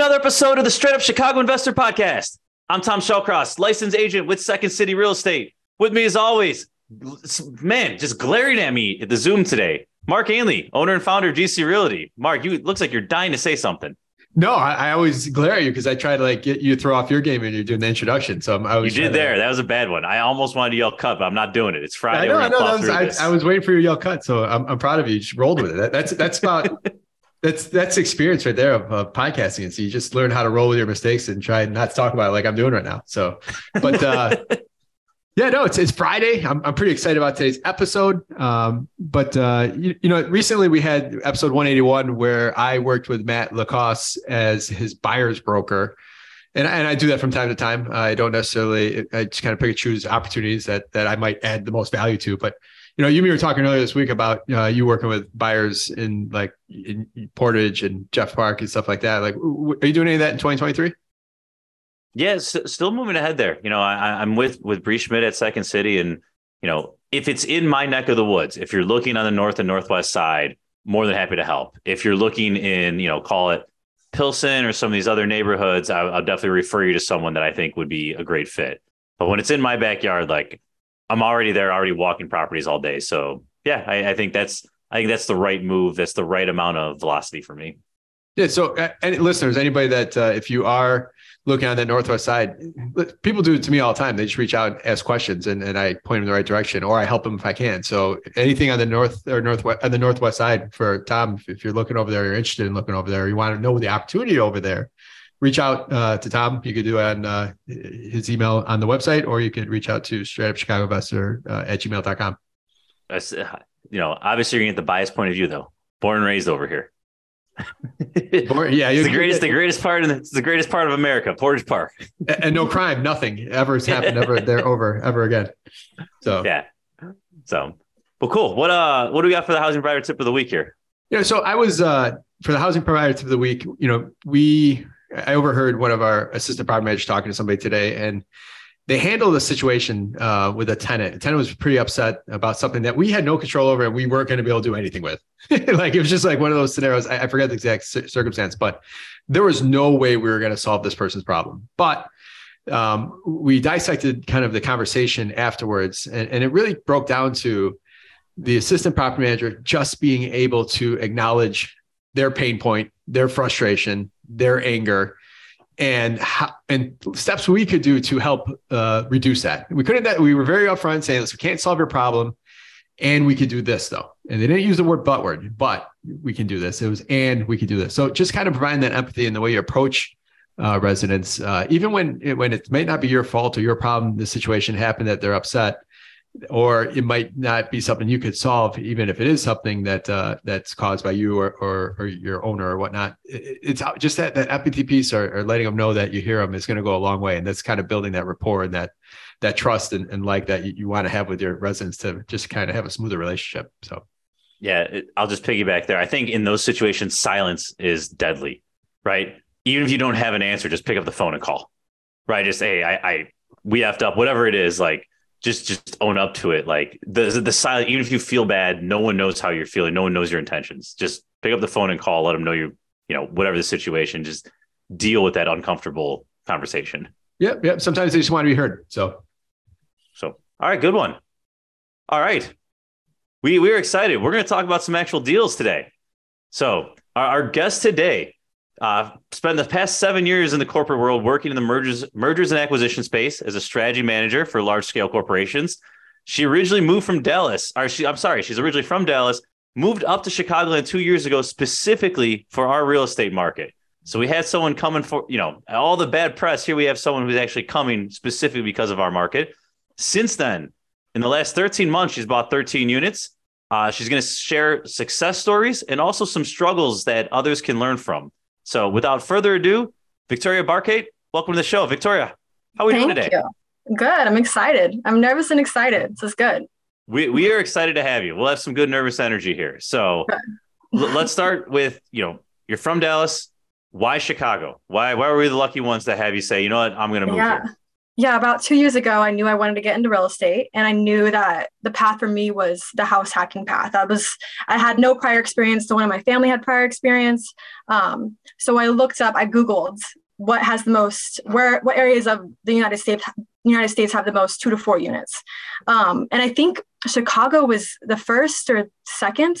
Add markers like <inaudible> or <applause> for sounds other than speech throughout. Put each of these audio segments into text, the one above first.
another episode of the Straight Up Chicago Investor Podcast. I'm Tom Shallcross, licensed agent with Second City Real Estate. With me, as always, man, just glaring at me at the Zoom today. Mark Ainley, owner and founder of GC Realty. Mark, you looks like you're dying to say something. No, I, I always glare at you because I try to like get you to throw off your game and you're doing the introduction. So I'm, I was. You did there. To... That was a bad one. I almost wanted to yell cut, but I'm not doing it. It's Friday. I know. I, know was, I, I, was waiting for your yell cut, so I'm, I'm proud of you. you just rolled with it. That, that's that's about <laughs> that's that's experience right there of, of podcasting. And so you just learn how to roll with your mistakes and try not to talk about it like I'm doing right now. So, but uh, <laughs> yeah, no, it's it's Friday. I'm I'm pretty excited about today's episode. Um, but uh, you, you know, recently we had episode 181 where I worked with Matt Lacoste as his buyer's broker. And, and I do that from time to time. I don't necessarily, I just kind of pick and choose opportunities that that I might add the most value to. But you know, you me were talking earlier this week about uh, you working with buyers in like in Portage and Jeff Park and stuff like that. Like, are you doing any of that in 2023? Yeah, still moving ahead there. You know, I, am with with Bree Schmidt at Second City, and you know, if it's in my neck of the woods, if you're looking on the north and northwest side, more than happy to help. If you're looking in, you know, call it Pilsen or some of these other neighborhoods, I, I'll definitely refer you to someone that I think would be a great fit. But when it's in my backyard, like I'm already there, already walking properties all day. So yeah, I, I think that's I think that's the right move. That's the right amount of velocity for me. Yeah. So, uh, any listeners, anybody that uh, if you are looking on that northwest side, people do it to me all the time. They just reach out and ask questions, and, and I point them in the right direction, or I help them if I can. So, anything on the north or northwest on the northwest side for Tom, if, if you're looking over there, you're interested in looking over there, you want to know the opportunity over there, reach out uh, to Tom. You could do it on uh, his email on the website, or you could reach out to straight up Chicago investor uh, at gmail.com. That's, uh, you know, obviously you're going to get the biased point of view though. Born and raised over here. <laughs> <laughs> Born, yeah, it's the greatest, the greatest part, of it's the greatest part of America, Portage Park, <laughs> and, and no crime, nothing ever has happened ever there over ever again. So yeah, so well, cool. What uh, what do we got for the housing provider tip of the week here? Yeah, so I was uh for the housing provider tip of the week. You know, we I overheard one of our assistant property managers talking to somebody today, and they handled the situation uh, with a tenant. The tenant was pretty upset about something that we had no control over and we weren't going to be able to do anything with. <laughs> like it was just like one of those scenarios. I, I forget the exact circumstance, but there was no way we were going to solve this person's problem. But um, we dissected kind of the conversation afterwards, and, and it really broke down to the assistant property manager just being able to acknowledge their pain point, their frustration, their anger, and how, and steps we could do to help uh, reduce that. We couldn't. That we were very upfront saying, "Listen, we can't solve your problem, and we could do this though." And they didn't use the word "but" word, but we can do this. It was and we could do this. So just kind of providing that empathy in the way you approach uh, residents, uh, even when it, when it may not be your fault or your problem, the situation happened that they're upset or it might not be something you could solve, even if it is something that uh, that's caused by you or, or, or your owner or whatnot. It, it's just that that empathy piece or, or, letting them know that you hear them is going to go a long way, and that's kind of building that rapport and that that trust and, and like that you, you want to have with your residents to just kind of have a smoother relationship. So, yeah, I'll just piggyback there. I think in those situations, silence is deadly, right? Even if you don't have an answer, just pick up the phone and call, right? Just hey, I, I we effed up, whatever it is, like just just own up to it. Like the the silent, even if you feel bad, no one knows how you're feeling. No one knows your intentions. Just pick up the phone and call. Let them know you you know whatever the situation. Just deal with that uncomfortable conversation. Yep, yep. Sometimes they just want to be heard. So, so all right, good one. All right, we we're excited. We're going to talk about some actual deals today. So our, our guest today uh, spent the past seven years in the corporate world working in the mergers, mergers and acquisition space as a strategy manager for large scale corporations. She originally moved from Dallas, or she, I'm sorry, she's originally from Dallas, moved up to Chicagoland two years ago specifically for our real estate market. So we had someone coming for, you know, all the bad press. Here we have someone who's actually coming specifically because of our market. Since then, in the last 13 months, she's bought 13 units. Uh, she's going to share success stories and also some struggles that others can learn from. So without further ado, Victoria Barkate, welcome to the show. Victoria, how are we Thank doing today? You. Good. I'm excited. I'm nervous and excited. This is good. We, we are excited to have you. We'll have some good nervous energy here. So let's start <laughs> with, you know, you're from Dallas. Why Chicago? Why why were we the lucky ones to have you say, you know what, I'm gonna move yeah. here? Yeah, about two years ago, I knew I wanted to get into real estate, and I knew that the path for me was the house hacking path. I was, I had no prior experience. No one in my family had prior experience. Um, so I looked up, I Googled what has the most, where, what areas of the United States, United States have the most two to four units, um, and I think Chicago was the first or second.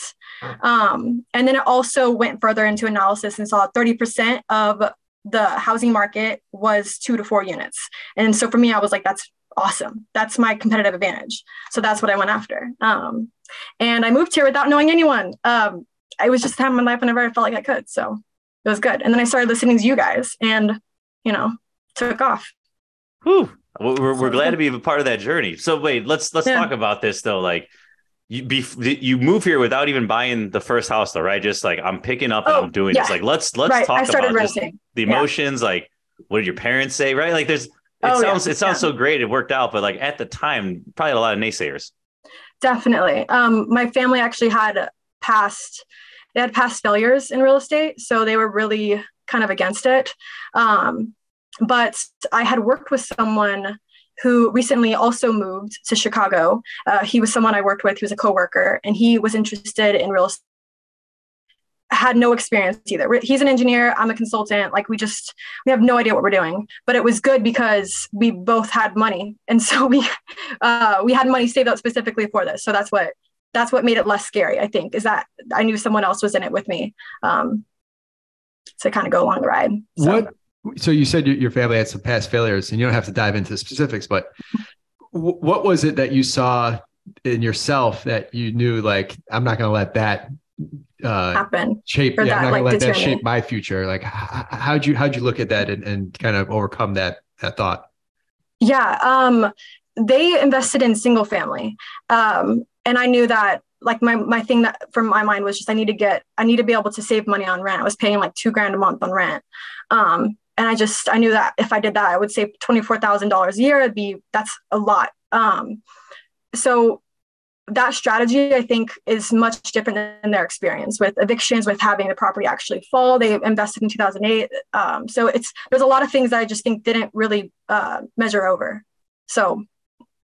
Um, and then it also went further into analysis and saw 30% of the housing market was two to four units. And so for me, I was like, that's awesome. That's my competitive advantage. So that's what I went after. Um, and I moved here without knowing anyone. Um, I was just having my life whenever I felt like I could. So it was good. And then I started listening to you guys and, you know, took off. Whew. We're, we're glad to be a part of that journey. So wait, let's let's Yeah. talk about this though. Like you be you move here without even buying the first house though, right? Just like I'm picking up and Oh, I'm doing yeah. this. Like let's let's right. talk about the Yeah. emotions. Like what did your parents say? Right? Like there's it Oh, yeah. sounds it sounds Yeah. so great. It worked out, but like at the time, probably a lot of naysayers. Definitely. Um, my family actually had past they had past failures in real estate, so they were really kind of against it. Um, but I had worked with someone who recently also moved to Chicago. Uh, he was someone I worked with. He was a coworker, and he was interested in real estate. Had no experience either. He's an engineer. I'm a consultant. Like we just we have no idea what we're doing. But it was good because we both had money, and <laughs> so we uh, we had money saved up specifically for this. So that's what that's what made it less scary. I think is that I knew someone else was in it with me um, to kind of go along the ride. So, What? So you said your, family had some past failures, and you don't have to dive into the specifics, but w- what was it that you saw in yourself that you knew, like, I'm not going to let that uh, happen? shape? Or Yeah, I'm that, not going like, to let that me. shape my future. Like, how'd you how'd you look at that and, and kind of overcome that that thought? Yeah, um, they invested in single family, um, and I knew that. Like my my thing that from my mind was just I need to get I need to be able to save money on rent. I was paying like two grand a month on rent, um, and I just I knew that if I did that, I would save twenty four thousand dollars a year. It'd be that's a lot. Um, so that strategy I think is much different than their experience with evictions, with having the property actually fall. They invested in 2008. Um, so it's there's a lot of things that I just think didn't really uh, measure over. So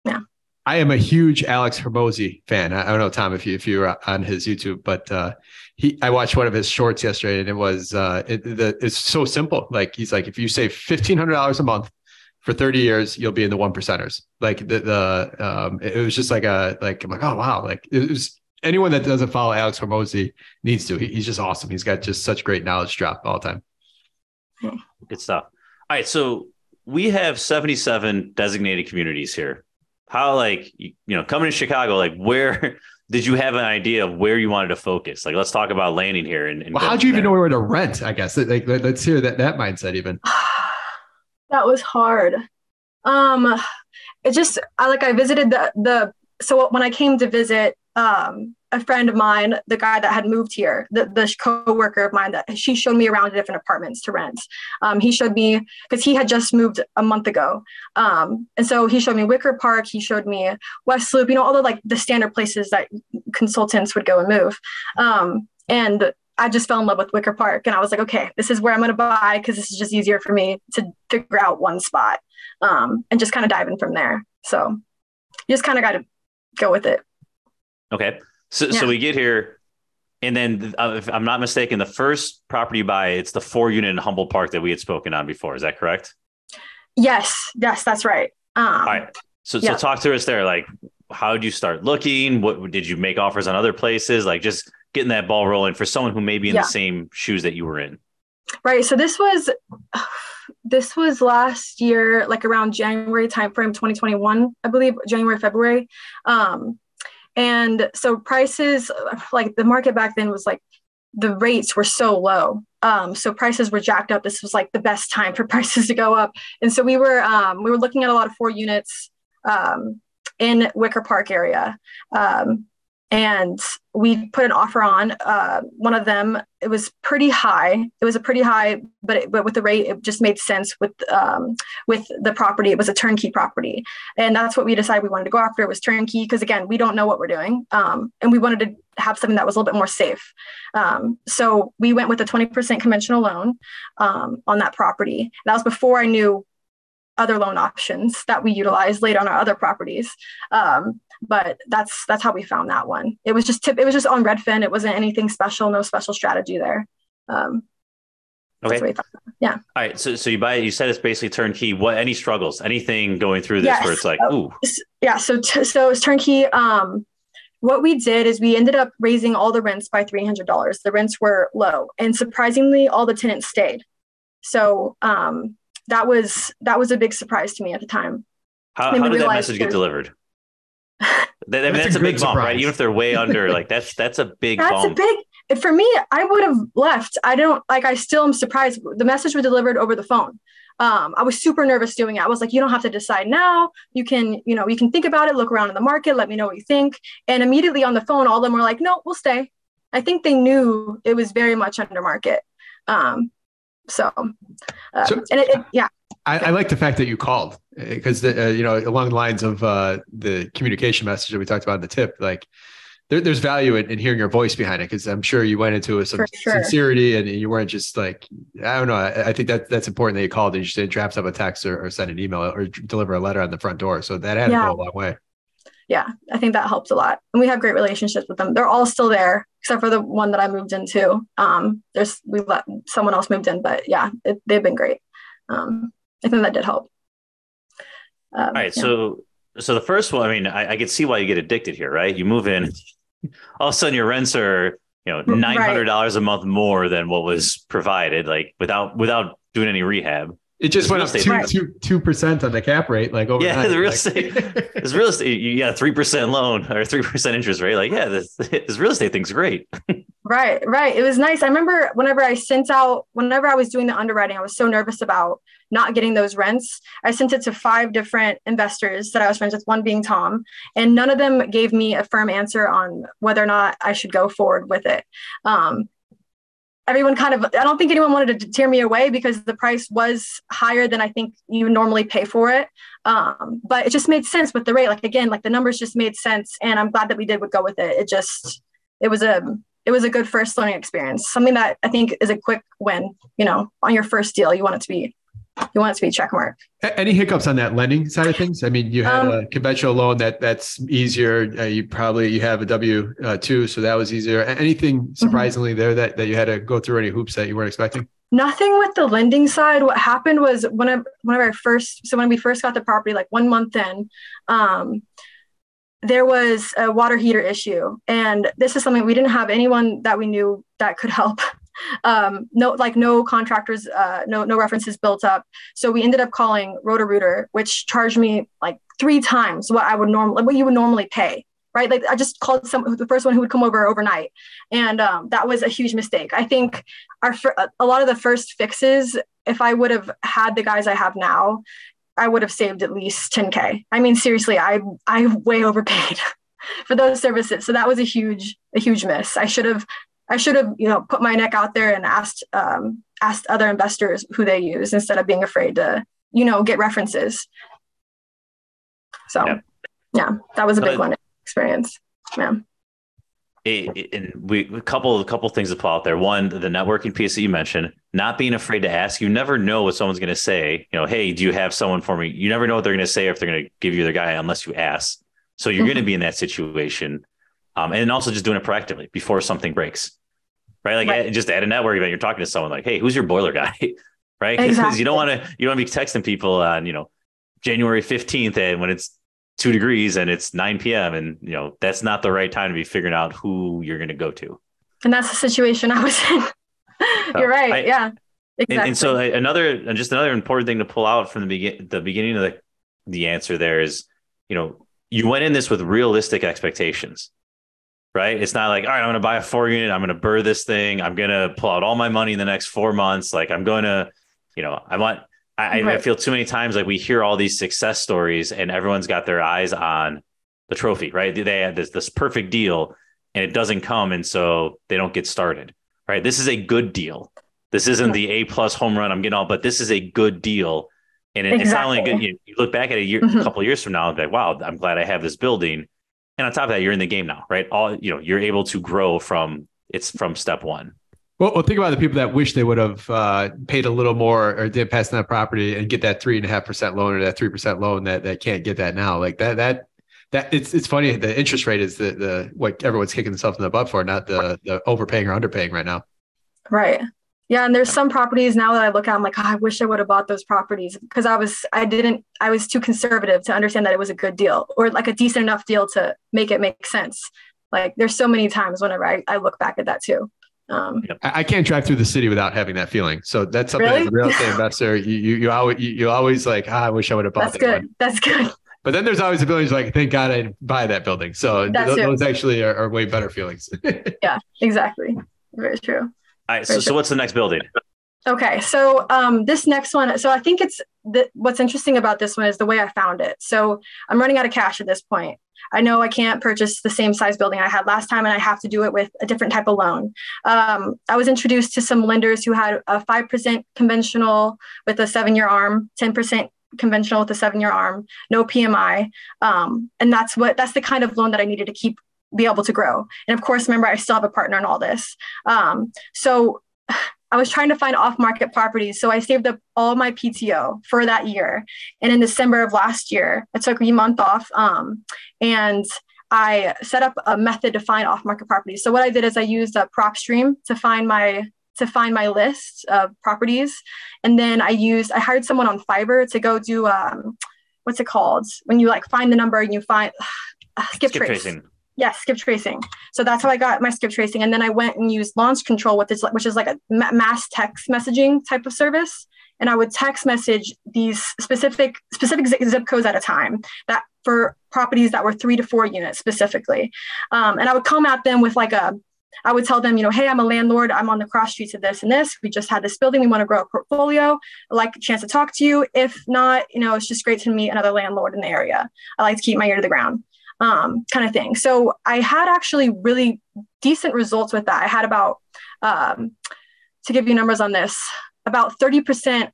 yeah. I am a huge Alex Hormozi fan. I, don't know, Tom, if you if you were on his YouTube, but uh, he I watched one of his shorts yesterday, and it was uh, it, the, it's so simple. Like he's like, if you save fifteen hundred dollars a month for thirty years, you'll be in the one percenters. Like the the um, it, it was just like a like I'm like, oh wow, like it was anyone that doesn't follow Alex Hormozi needs to. He, he's just awesome. He's got just such great knowledge drop all the time. Good stuff. All right, so we have 77 designated communities here. How like you know coming to Chicago, like where did you have an idea of where you wanted to focus? Like let's talk about landing here. And, and Well, how'd you even there. know where to rent? I guess like let, let's hear that that mindset even. <sighs> that was hard. Um, it just I like I visited the the so when I came to visit um a friend of mine, the guy that had moved here, the the coworker of mine that she showed me around different apartments to rent. Um, he showed me because he had just moved a month ago. Um, and so he showed me Wicker Park, he showed me West Loop, you know, all the like the standard places that consultants would go and move. Um, and I just fell in love with Wicker Park and I was like, okay, this is where I'm going to buy because this is just easier for me to figure out one spot um, and just kind of dive in from there. So you just kind of got to go with it. Okay. So, Yeah. so we get here, and then uh, if I'm not mistaken, the first property you buy, it's the four unit in Humboldt Park that we had spoken on before. Is that correct? Yes, yes, that's right. Um, All right. So, Yeah. so talk to us there. Like, how did you start looking? What did you make offers on other places? Like, just getting that ball rolling for someone who may be in Yeah. the same shoes that you were in. Right. So this was <sighs> this was last year, like around January timeframe, 2021, I believe, January, February. Um, and so prices, like the market back then was like the rates were so low. Um, so prices were jacked up. This was like the best time for <laughs> prices to go up. And so we were um, we were looking at a lot of four units um, in Wicker Park area. Um, and we put an offer on uh, one of them. It was pretty high. It was a pretty high, but it, but with the rate, it just made sense with um, with the property. It was a turnkey property, and that's what we decided we wanted to go after. It was turnkey because again, we don't know what we're doing, um, and we wanted to have something that was a little bit more safe. Um, so we went with a twenty percent conventional loan um, on that property. That was before I knew other loan options that we utilized later on our other properties. Um, but that's that's how we found that one. It was just tip, it was just on Redfin. It wasn't anything special, no special strategy there. Um, okay. Yeah. All right. So so you buy it. You said it's basically turnkey. What any struggles? Anything going through this yes. where it's like, ooh. Yeah. So t- so it's turnkey. Um, what we did is we ended up raising all the rents by $300. The rents were low, and surprisingly, all the tenants stayed. So um, that was that was a big surprise to me at the time. How, how did that message get delivered? <laughs> I mean, that's, that's a, a big bump, right? Even if they're way under, like that's that's a big. That's bump. a big. For me, I would have left. I don't like. I still am surprised. The message was delivered over the phone. Um, I was super nervous doing it. I was like, you don't have to decide now. You can, you know, you can think about it, look around in the market, let me know what you think. And immediately on the phone, all of them were like, no, we'll stay. I think they knew it was very much under market. Um, so, uh, so and it, it, yeah. I, I, like the fact that you called because uh, you know along the lines of uh, the communication message that we talked about in the tip, like there, there's value in, in, hearing your voice behind it because I'm sure you went into it with some sure. sincerity and you weren't just like I don't know. I, I, think that that's important that you called and you didn't draft up a text or, or, send an email or deliver a letter on the front door. So that had yeah. to go a long way. Yeah, I think that helps a lot, and we have great relationships with them. They're all still there except for the one that I moved into. Um, there's we let someone else moved in, but yeah, it, they've been great. Um, I think that did help. Um, All right, yeah. so so the first one, I mean, I, I can see why you get addicted here, right? You move in, <laughs> all of a sudden your rents are you know nine hundred dollars right. a month more than what was provided, like without without doing any rehab. It just went up two, two, two percent on the cap rate, like overnight. Yeah, the real estate, <laughs> this real estate, you got a three percent loan or three percent interest rate. Like, yeah, this, this real estate thing's great. <laughs> right, right. It was nice. I remember whenever I sent out, whenever I was doing the underwriting, I was so nervous about not getting those rents. I sent it to five different investors that I was friends with, one being Tom, and none of them gave me a firm answer on whether or not I should go forward with it. Um, everyone kind of i don't think anyone wanted to tear me away because the price was higher than i think you normally pay for it. Um, but it just made sense with the rate. Like again like the numbers just made sense and i'm glad that we did go with it. It just it was a it was a good first learning experience. Something that i think is a quick win you know on your first deal you want it to be you want it to be check mark. Any hiccups on that lending side of things? I mean, you had um, a conventional loan that that's easier. Uh, you probably you have a W uh, two, so that was easier. Anything mm-hmm. surprisingly mm-hmm. there that, that you had to go through any hoops that you weren't expecting? Nothing with the lending side. What happened was when I whenever I first so when we first got the property, like one month in, um, there was a water heater issue, and this is something we didn't have anyone that we knew that could help um, no like no contractors uh, no no references built up. So we ended up calling roto-rooter which charged me like three times what i would normally what you would normally pay right? Like i just called some the first one who would come over overnight. And um, that was a huge mistake. I think our a lot of the first fixes if i would have had the guys i have now i would have saved at least 10k i mean seriously i i way overpaid <laughs> for those services. So that was a huge a huge miss. I should have I should have, you know, put my neck out there and asked um, asked other investors who they use instead of being afraid to, you know, get references. So, yeah, yeah that was a big one experience. Yeah. and we a couple a couple things to pull out there. One, the networking piece that you mentioned, not being afraid to ask. You never know what someone's going to say. You know, hey, do you have someone for me? You never know what they're going to say or if they're going to give you their guy unless you ask. So you're mm-hmm. going to be in that situation um, and also just doing it proactively before something breaks, right? Like right. just at a network event, you're talking to someone like, "Hey, who's your boiler guy?" <laughs> right? Because exactly. you don't want to you don't want to be texting people on you know January fifteenth and when it's two degrees and it's 9 p.m. and you know that's not the right time to be figuring out who you're going to go to. And that's the situation I was in. <laughs> you're right. I, yeah. Exactly. And, and, so another and just another important thing to pull out from the begin the beginning of the the answer there is, you know, you went in this with realistic expectations right? It's not like, all right, I'm going to buy a four unit. I'm going to BRRRR this thing. I'm going to pull out all my money in the next four months. Like I'm going to, you know, I want, I, right. I feel too many times like we hear all these success stories and everyone's got their eyes on the trophy, right? They had this, this perfect deal and it doesn't come. And so they don't get started, right? This is a good deal. This isn't the A plus home run I'm getting all, but this is a good deal. And it, exactly. it's not only good. You, you, look back at a year, mm-hmm. a couple years from now, and be like, wow, I'm glad I have this building and on top of that, you're in the game now, right? All you know, you're able to grow from it's from step one. Well, well, think about the people that wish they would have uh, paid a little more or did pass on that property and get that three and a half percent loan or that three percent loan that that can't get that now. Like that that that it's it's funny. The interest rate is the the what everyone's kicking themselves in the butt for, not the the overpaying or underpaying right now. Right. Yeah, and there's some properties now that I look at, I'm like, oh, I wish I would have bought those properties because I was, I didn't, I was too conservative to understand that it was a good deal or like a decent enough deal to make it make sense. Like, there's so many times whenever I, I look back at that too. Um, I, can't drive through the city without having that feeling. So that's something Really? as a real estate <laughs> investor, you you, you always you, you always like, ah, I wish I would have bought that's that good. one. That's good. <laughs> But then there's always the feelings like, thank God I didn't buy that building. So th- those actually are, are way better feelings. <laughs> Yeah, exactly. Very true. All right. So, so what's the next building? Okay, so um, this next one, so I think it's the, what's interesting about this one is the way I found it. So I'm running out of cash at this point. I know I can't purchase the same size building I had last time, and I have to do it with a different type of loan. Um, I was introduced to some lenders who had a 5% conventional with a seven year arm, 10% conventional with a seven year arm, no PMI. Um, and that's what that's the kind of loan that I needed to keep be able to grow. And of course, remember, I still have a partner in all this. Um, so <sighs> I was trying to find off market properties. So I saved up all my PTO for that year. And in December of last year, I took a month off um, and I set up a method to find off market properties. So what I did is I used a PropStream to find my to find my list of properties. And then I used, I hired someone on Fiverr to go do, um, what's it called? When you like find the number and you find, <sighs> <sighs> skip, Skip trace. tracing. Yes, skip tracing. So that's how I got my skip tracing. And then I went and used launch control, with this, which is like a mass text messaging type of service. And I would text message these specific specific zip codes at a time that for properties that were three to four units specifically. Um, and I would come at them with like a, I would tell them, you know, hey, I'm a landlord. I'm on the cross streets of this and this. We just had this building. We want to grow a portfolio. I'd like a chance to talk to you. If not, you know, it's just great to meet another landlord in the area. I like to keep my ear to the ground um, kind of thing. So I had actually really decent results with that. I had about, um, to give you numbers on this, about 30%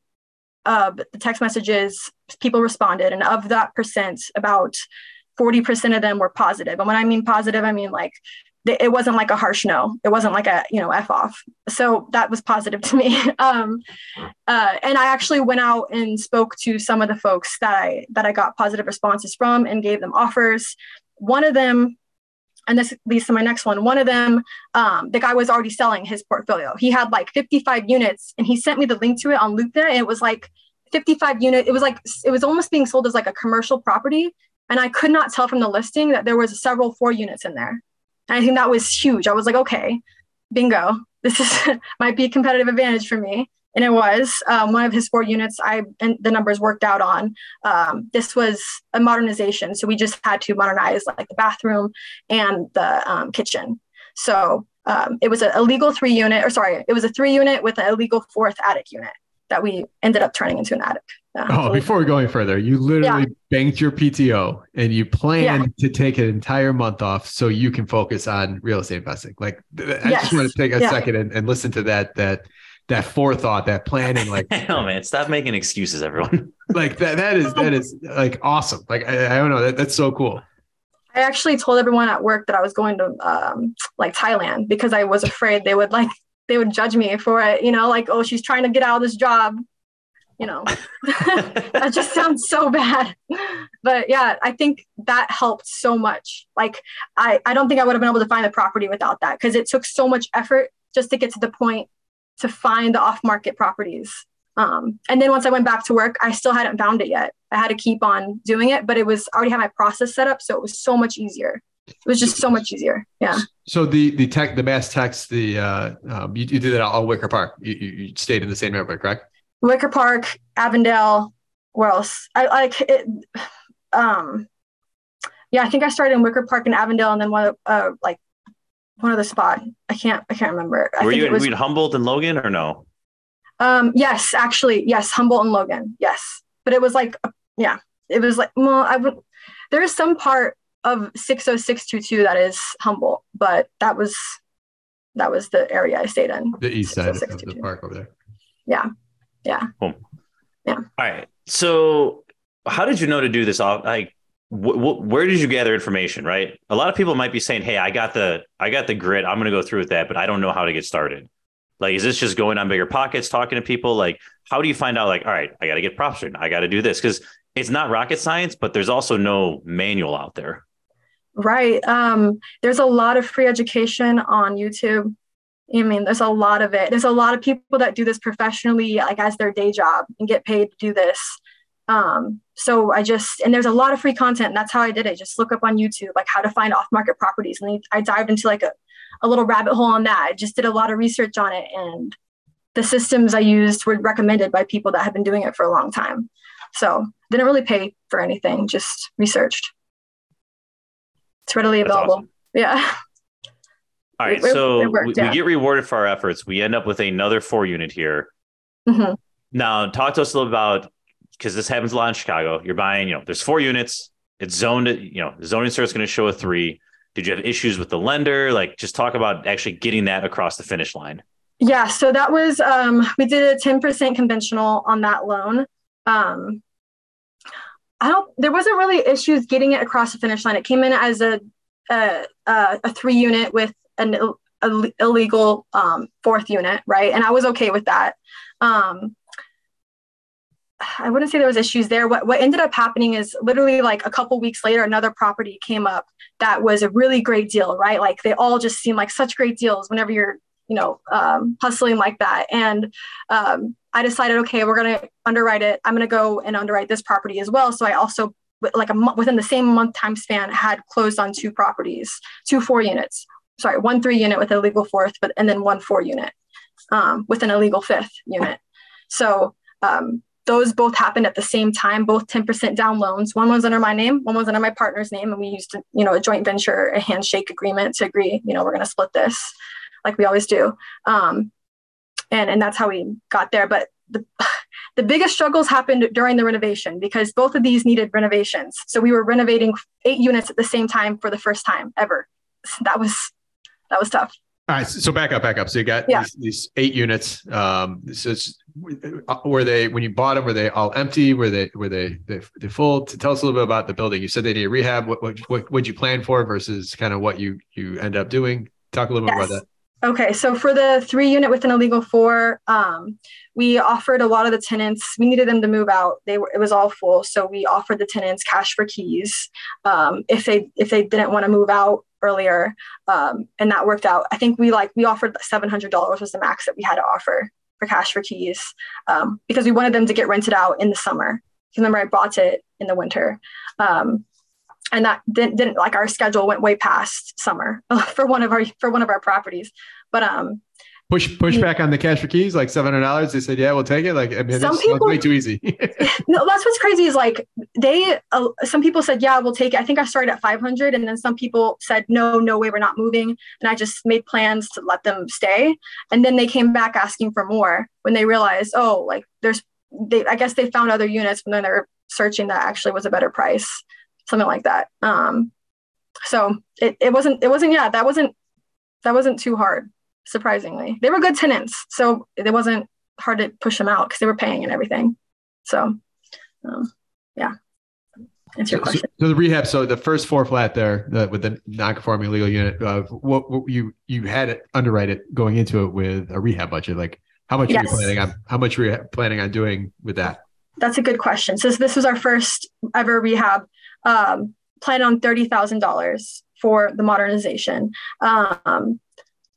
of the text messages people responded. And of that percent, about 40% of them were positive. And when I mean positive, I mean like it wasn't like a harsh no. It wasn't like a, you know, F off. So that was positive <laughs> to me. um, uh, and I actually went out and spoke to some of the folks that I that I got positive responses from and gave them offers. One of them, and this leads to my next one. One of them, um, the guy was already selling his portfolio. He had like 55 units, and he sent me the link to it on LoopNet, and it was like 55 unit. It was like it was almost being sold as like a commercial property, and I could not tell from the listing that there was several four units in there. And I think that was huge. I was like, okay, bingo. This is <laughs> might be a competitive advantage for me. And it was um, one of his four units i and the numbers worked out on. Um, this was a modernization. So we just had to modernize like the bathroom and the um, kitchen. So um, it was a, legal three unit or sorry it was a three unit with a legal fourth attic unit that we ended up turning into an attic Yeah. Oh, So- before we go any further, you literally banked your PTO and you planned to take an entire month off so you can focus on real estate investing. Like, I Yes. just want to take a Yeah. second and, and listen to that that that forethought, that planning. Like, <laughs> oh man, stop making excuses, everyone. <laughs> like that that is that is like awesome. Like, I, I don't know, that, that's so cool. I actually told everyone at work that I was going to um, like Thailand because I was afraid they would like they would judge me for it. You know, like oh she's trying to get out of this job. You know, <laughs> that just sounds so bad. But yeah, I think that helped so much. Like I I don't think I would have been able to find the property without that because it took so much effort just to get to the point to find the off market properties. Um, and then once I went back to work, I still hadn't found it yet. I had to keep on doing it, but it was already had my process set up, so it was so much easier. It was just so much easier. Yeah. So the the tech the mass text the uh um, you, you did that all Wicker Park. You, you you stayed in the same neighborhood, correct? Wicker Park, Avondale, where else? I like it. Um, yeah, I think I started in Wicker Park and Avondale, and then one uh like one other spot. I can't I can't remember. I were think you it in, was were you Humboldt and Logan or no? um yes, actually yes, Humboldt and Logan yes, but it was like yeah, it was like well I would there is some part of six oh six two two that is Humboldt, but that was that was the area I stayed in. The east side of the oh park over there. Yeah, yeah. All right. So, how did you know to do this? Off like, wh- wh- where did you gather information? Right. A lot of people might be saying, "Hey, I got the I got the grit. I'm going to go through with that, but I don't know how to get started." Like, is this just going on BiggerPockets, talking to people? Like, how do you find out? Like, all right, I got to get props I got to do this because it's not rocket science, but there's also no manual out there. Right. Um, there's a lot of free education on YouTube. I mean, there's a lot of it. There's a lot of people that do this professionally, like as their day job, and get paid to do this. Um, so I just and there's a lot of free content. That's how I did it. Just look up on YouTube like how to find off-market properties, and I dived into like a, a little rabbit hole on that. I just did a lot of research on it, and the systems I used were recommended by people that have been doing it for a long time. So didn't really pay for anything, just researched. It's readily available. Awesome. Yeah. <laughs> All right. It, so it worked, we, yeah. we, get rewarded for our efforts. We end up with another four unit here. Mm-hmm. Now, talk to us a little about because this happens a lot in Chicago. You're buying, you know, there's four units. It's zoned, you know, the zoning cert is going to show a three. Did you have issues with the lender? Like, just talk about actually getting that across the finish line. Yeah. So that was, um, we did a 10% conventional on that loan. Um, I don't. There wasn't really issues getting it across the finish line. It came in as a a, a three unit with an Ill, illegal um, fourth unit, right? And I was okay with that. Um, I wouldn't say there was issues there. What what ended up happening is literally like a couple weeks later, another property came up that was a really great deal, right? Like they all just seem like such great deals whenever you're you know um, hustling like that. And um, I decided, okay, we're going to underwrite it. I'm going to go and underwrite this property as well. So I also, like a month within the same month time span, had closed on two properties, two four units. Sorry, one three unit with a legal fourth, but and then one four unit um, with an illegal fifth unit. So um, those both happened at the same time, both 10% down loans. One was under my name, one was under my partner's name, and we used, you know, a joint venture, a handshake agreement to agree, you know, we're going to split this, like we always do. Um, and and that's how we got there. But the, <sighs> the biggest struggles happened during the renovation because both of these needed renovations. So we were renovating eight units at the same time for the first time ever. That was that was tough. All right so back up back up. So you got yeah. these, these, eight units um so it's were they when you bought them were they all empty? Were they were they they, they full? To tell us a little bit about the building. You said they need rehab. What what what would you plan for versus kind of what you you end up doing? Talk a little yes. bit about that Okay, so for the three unit with an illegal four, um, we offered a lot of the tenants. We needed them to move out. They were it was all full, so we offered the tenants cash for keys um, if they if they didn't want to move out earlier, um, and that worked out. I think we like we offered seven hundred dollars was the max that we had to offer for cash for keys um, because we wanted them to get rented out in the summer. Remember, I bought it in the winter. Um, and that didn't, didn't like our schedule went way past summer <laughs> for one of our for one of our properties but um push push back on the cash for keys like seven hundred dollars. They said, "Yeah, we'll take it." Like, I mean, some people way too easy. <laughs> no, that's what's crazy is like they. Uh, some people said, "Yeah, we'll take it." I think I started at five hundred, and then some people said, "No, no way, we're not moving." And I just made plans to let them stay, and then they came back asking for more when they realized, oh, like there's they. I guess they found other units and then they're searching that actually was a better price something like that. Um, so it, it wasn't, it wasn't, yeah, that wasn't, that wasn't too hard, surprisingly. They were good tenants. So it wasn't hard to push them out because they were paying and everything. So, um, yeah. Answer your question. So, so, the rehab, so the first four flat there the, with the non-conforming legal unit, uh, what, what, you you had it underwrite it going into it with a rehab budget, like how much yes. are you planning on? How much were you planning on doing with that? That's a good question. So this was our first ever rehab um, on $30,000 for the modernization um,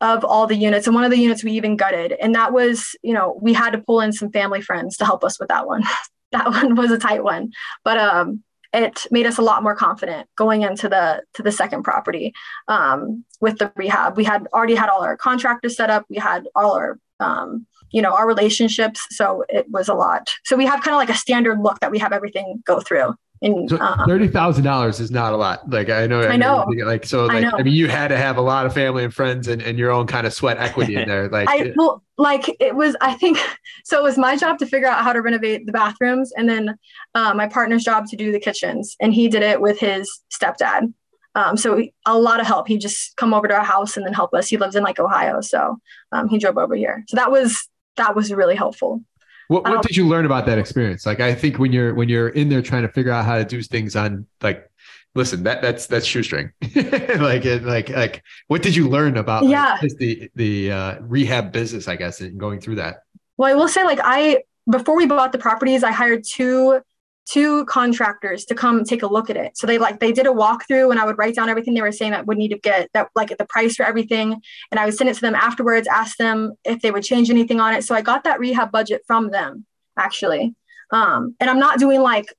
of all the units. And one of the units we even gutted. And that was, you know, we had to pull in some family friends to help us with that one. <laughs> that one was a tight one. But um, it made us a lot more confident going into the to the second property um, with the rehab. We had already had all our contractors set up. We had all our um, you know our relationships so it was a lot so we have kind of like a standard look that we have everything go through and so um, thirty thousand dollars is not a lot. Like I know, I know, like so, like I, I, mean, you had to have a lot of family and friends and, and your own kind of sweat equity in there. Like, I well, like it was. I think <laughs> so. It was my job to figure out how to renovate the bathrooms, and then uh, my partner's job to do the kitchens, and he did it with his stepdad. Um, so a lot of help. He just come over to our house and then help us. He lives in like Ohio, so um, he drove over here. So that was that was really helpful. What, what um, did you learn about that experience? Like, I think when you're when you're in there trying to figure out how to do things on like listen, that that's that's shoestring. <laughs> like like like what did you learn about yeah. Like, the the uh, rehab business, I guess, and going through that? Well, I will say like I before we bought the properties, I hired two two contractors to come take a look at it. So they like they did a walkthrough and I would write down everything they were saying that would need to get that like the price for everything. And I would send it to them afterwards, ask them if they would change anything on it. So I got that rehab budget from them actually. Um, and I'm not doing like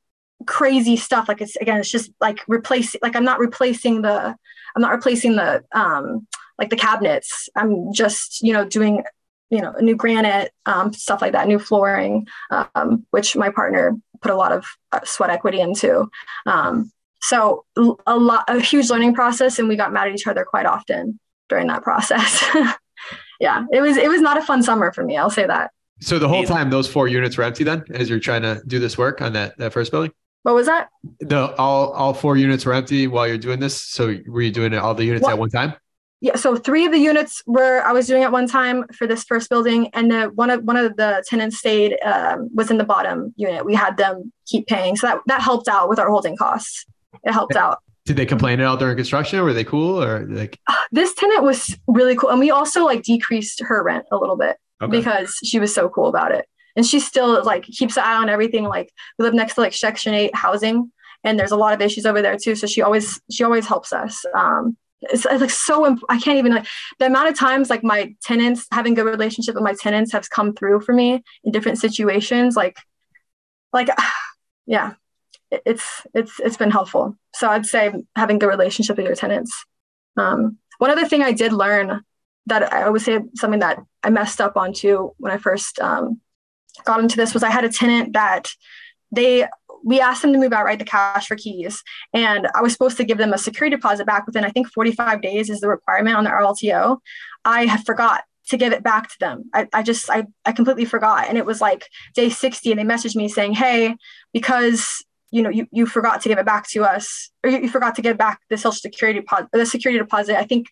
crazy stuff. Like it's again, it's just like replacing like I'm not replacing the I'm not replacing the um like the cabinets. I'm just, you know, doing you know, new granite, um, stuff like that, new flooring, um, which my partner put a lot of uh, sweat equity into. Um, so a lot, a huge learning process, and we got mad at each other quite often during that process. <laughs> yeah, it was it was not a fun summer for me. I'll say that. So the whole time, those four units were empty then, as you're trying to do this work on that that first building. What was that? The all all four units were empty while you're doing this. So were you doing all the units what? at one time? Yeah so three of the units were i was doing at one time for this first building and the one of one of the tenants stayed um, was in the bottom unit. We had them keep paying. So that, that helped out with our holding costs. It helped out. did they complain at all during construction? Were they cool or like? <sighs> This tenant was really cool and we also like decreased her rent a little bit okay. because she was so cool about it. And she still like keeps an eye on everything. Like we live next to like section 8 housing and there's a lot of issues over there too so she always she always helps us um, it's, like so imp- i can't even like the amount of times like my tenants having good relationship with my tenants has come through for me in different situations like like <sighs> yeah it's it's it's been helpful. So i'd say having good relationship with your tenants. Um, one other thing i did learn that i would say something that i messed up on too when i first um, got into this was i had a tenant that they we asked them to move out right the cash for keys. And i was supposed to give them a security deposit back within i think 45 days is the requirement on the RLTO i have forgot to give it back to them. I, I just I, I completely forgot. And it was like day 60 and they messaged me saying hey because you know you, you forgot to give it back to us or you, you forgot to give back the social security deposit the security deposit. I think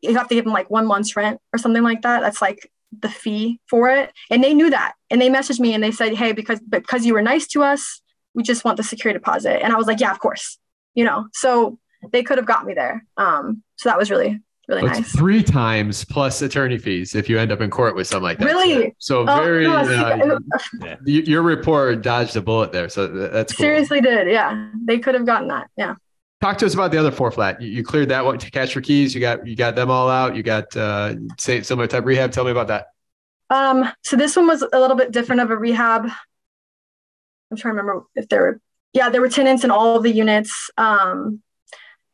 you have to give them like one month's rent or something like that. That's like the fee for it. And they knew that. And they messaged me and they said hey because because you were nice to us we just want the security deposit. And I was like, yeah, of course, you know, so they could have got me there. Um, so that was really, really nice. Three times plus attorney fees if you end up in court with something like that. Really? So, so oh, very, uh, your report dodged a bullet there. So that's cool. seriously did. Yeah. They could have gotten that. Yeah. Talk to us about the other four flat. You, you cleared that one to cash for keys. You got, you got them all out. You got, uh, say similar type rehab. Tell me about that. Um, so this one was a little bit different of a rehab. I'm trying to remember if there were, yeah, there were tenants in all of the units. Um,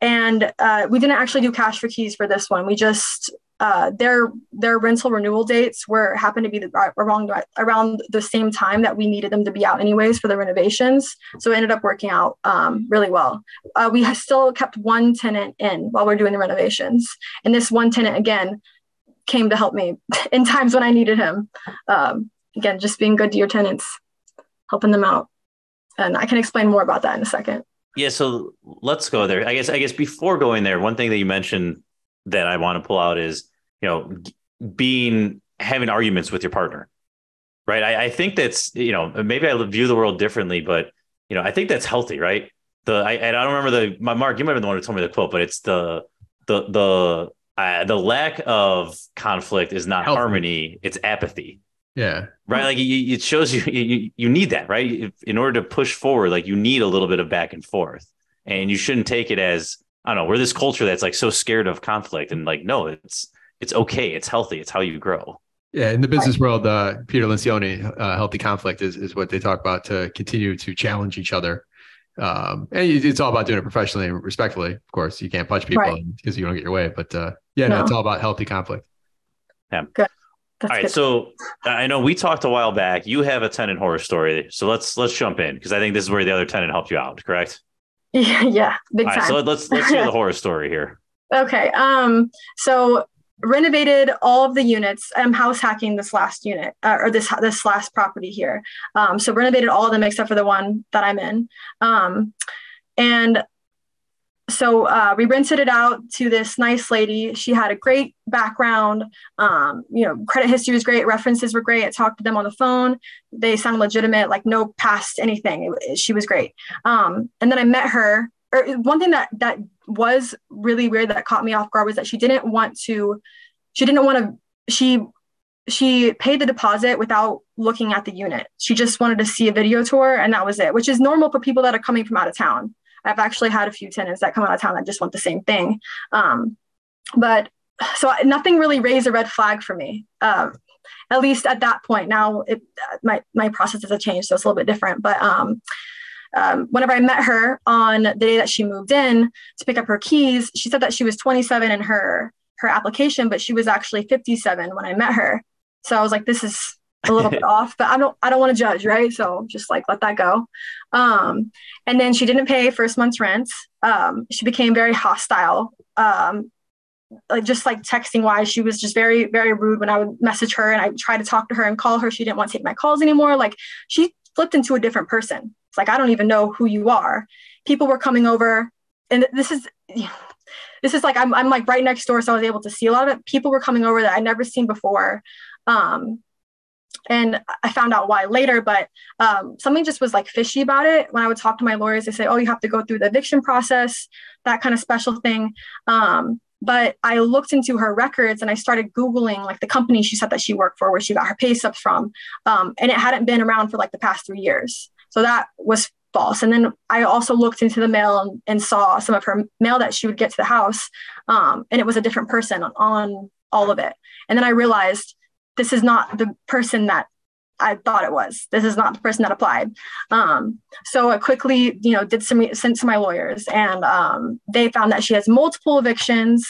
and uh, we didn't actually do cash for keys for this one. We just uh, their their rental renewal dates were happened to be the, uh, around around the same time that we needed them to be out anyways for the renovations. So it ended up working out um, really well. Uh, we still kept one tenant in while we're doing the renovations, and this one tenant again came to help me <laughs> in times when I needed him. Um, again, just being good to your tenants helping them out. And I can explain more about that in a second. Yeah, so let's go there. I guess I guess before going there, one thing that you mentioned that I want to pull out is, you know, being having arguments with your partner. Right? I, I think that's, you know, maybe I view the world differently, but you know, I think that's healthy, right? The I, and I don't remember the my Mark, you might have been the one who told me the quote, but it's the the the uh, the lack of conflict is not healthy. harmony, it's apathy. Yeah. Right. Like it shows you, you, you need that, right? In order to push forward, like you need a little bit of back and forth and you shouldn't take it as, I don't know, we're this culture that's like so scared of conflict and like, no, it's, it's okay. It's healthy. It's how you grow. Yeah, in the business world, uh, Peter Lencioni, uh, healthy conflict is, is what they talk about to continue to challenge each other. Um, and it's all about doing it professionally and respectfully. Of course, you can't punch people right. because you don't get your way. But uh, yeah, no. no, it's all about healthy conflict. Yeah. Good. That's All right, good. so I know we talked a while back. You have a tenant horror story, so let's let's jump in because I think this is where the other tenant helped you out. Correct? Yeah, <laughs> yeah, big All time. Right, so let's let's hear the <laughs> horror story here. Okay, um, so renovated all of the units. I'm house hacking this last unit uh, or this this last property here. Um, so renovated all of them except for the one that I'm in. Um, and so uh, we rented it out to this nice lady. She had a great background. Um, you know, credit history was great. References were great. I talked to them on the phone. They sounded legitimate, like no past anything. It, she was great. Um, and then I met her or one thing that that was really weird that caught me off guard was that she didn't want to she didn't want to she she paid the deposit without looking at the unit she just wanted to see a video tour and that was it which is normal for people that are coming from out of town i've actually had a few tenants that come out of town that just want the same thing. Um, but so nothing really raised a red flag for me. Um, at least at that point now it, my, my process has changed so it's a little bit different. But um, um, whenever I met her on the day that she moved in to pick up her keys, she said that she was 27 in her her application, but she was actually 57 when I met her. So I was like, this is a little bit <laughs> off, but I don't I don't want to judge, right? So just like let that go. Um, and then she didn't pay first month's rent. Um, she became very hostile. Um, like just like texting wise, she was just very, very rude when I would message her and I tried to talk to her and call her. She didn't want to take my calls anymore. Like she flipped into a different person. It's like, I don't even know who you are. People were coming over, and this is, <sighs> this is like, I'm, I'm like right next door. So I was able to see a lot of it. People were coming over that I'd never seen before. Um, and I found out why later, but um, something just was like fishy about it. When I would talk to my lawyers, they say, "Oh, you have to go through the eviction process, that kind of special thing." Um, but I looked into her records and I started Googling like the company she said that she worked for, where she got her pay stubs from. Um, and it hadn't been around for like the past three years. So that was false. And then I also looked into the mail and, and saw some of her mail that she would get to the house. Um, and it was a different person on, on all of it. And then I realized this is not the person that I thought it was. This is not the person that applied. Um, so I quickly, you know, did some sent to my lawyers, and um, they found that she has multiple evictions.